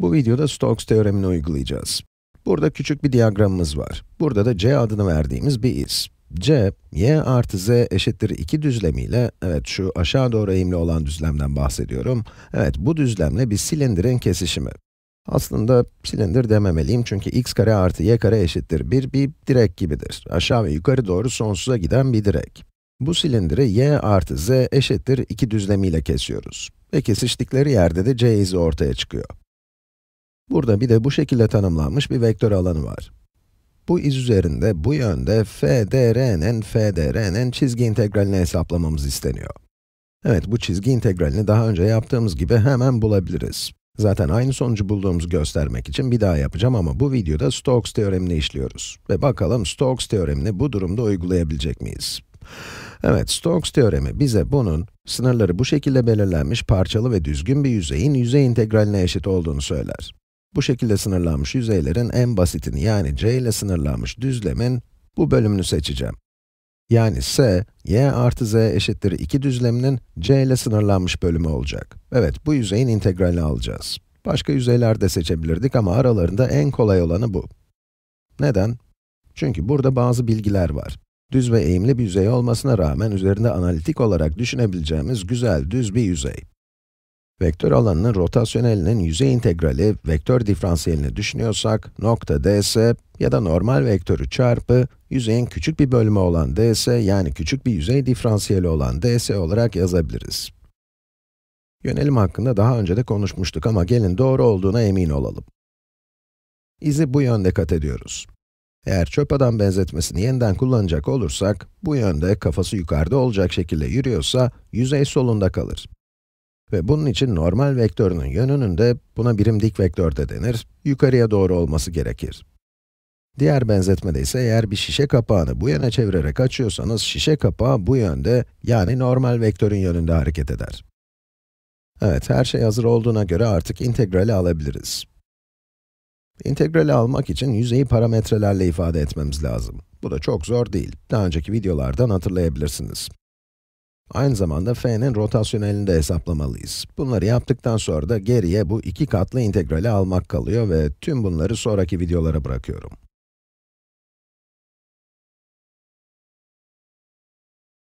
Bu videoda Stokes teoremini uygulayacağız. Burada küçük bir diyagramımız var. Burada da c adını verdiğimiz bir iz. c, y artı z eşittir 2 düzlemiyle, evet şu aşağı doğru eğimli olan düzlemden bahsediyorum. Evet, bu düzlemle bir silindirin kesişimi. Aslında silindir dememeliyim çünkü x kare artı y kare eşittir 1, bir direk gibidir. Aşağı ve yukarı doğru sonsuza giden bir direk. Bu silindiri y artı z eşittir 2 düzlemiyle kesiyoruz. Ve kesiştikleri yerde de c izi ortaya çıkıyor. Burada bir de bu şekilde tanımlanmış bir vektör alanı var. Bu iz üzerinde, bu yönde f dr'nin, f dr'nin çizgi integralini hesaplamamız isteniyor. Evet, bu çizgi integralini daha önce yaptığımız gibi hemen bulabiliriz. Zaten aynı sonucu bulduğumuzu göstermek için bir daha yapacağım ama bu videoda Stokes teoremini işliyoruz. Ve bakalım Stokes teoremini bu durumda uygulayabilecek miyiz? Evet, Stokes teoremi bize bunun, sınırları bu şekilde belirlenmiş parçalı ve düzgün bir yüzeyin yüzey integraline eşit olduğunu söyler. Bu şekilde sınırlanmış yüzeylerin en basitini yani c ile sınırlanmış düzlemin bu bölümünü seçeceğim. Yani s, y artı z eşittir 2 düzleminin c ile sınırlanmış bölümü olacak. Evet, bu yüzeyin integralini alacağız. Başka yüzeyler de seçebilirdik ama aralarında en kolay olanı bu. Neden? Çünkü burada bazı bilgiler var. Düz ve eğimli bir yüzey olmasına rağmen üzerinde analitik olarak düşünebileceğimiz güzel, düz bir yüzey. Vektör alanının rotasyonelinin yüzey integrali, vektör diferansiyelini düşünüyorsak, nokta ds ya da normal vektörü çarpı, yüzeyin küçük bir bölümü olan ds, yani küçük bir yüzey diferansiyeli olan ds olarak yazabiliriz. Yönelim hakkında daha önce de konuşmuştuk ama gelin doğru olduğuna emin olalım. İzi bu yönde kat ediyoruz. Eğer çöp adam benzetmesini yeniden kullanacak olursak, bu yönde kafası yukarıda olacak şekilde yürüyorsa, yüzey solunda kalır. Ve bunun için normal vektörünün yönünün de, buna birim dik vektör de denir, yukarıya doğru olması gerekir. Diğer benzetmede ise eğer bir şişe kapağını bu yöne çevirerek açıyorsanız, şişe kapağı bu yönde, yani normal vektörün yönünde hareket eder. Evet, her şey hazır olduğuna göre artık integrali alabiliriz. İntegrali almak için yüzeyi parametrelerle ifade etmemiz lazım. Bu da çok zor değil. Daha önceki videolardan hatırlayabilirsiniz. Aynı zamanda f'nin rotasyonelini de hesaplamalıyız. Bunları yaptıktan sonra da geriye bu iki katlı integrali almak kalıyor ve tüm bunları sonraki videolara bırakıyorum.